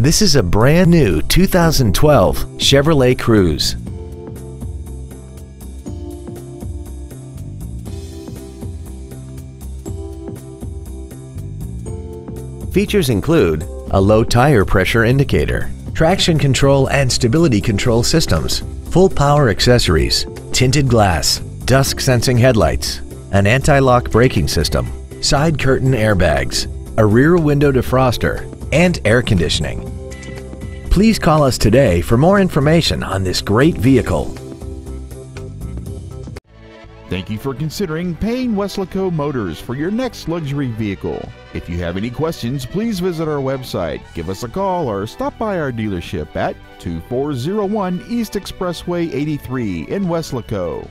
This is a brand new 2012 Chevrolet Cruze. Features include a low tire pressure indicator, traction control and stability control systems, full power accessories, tinted glass, dusk sensing headlights, an anti-lock braking system, side curtain airbags, a rear window defroster, and air conditioning. Please call us today for more information on this great vehicle. Thank you for considering Payne Weslaco Motors for your next luxury vehicle. If you have any questions, please visit our website, give us a call, or stop by our dealership at 2401 East Expressway 83 in Weslaco.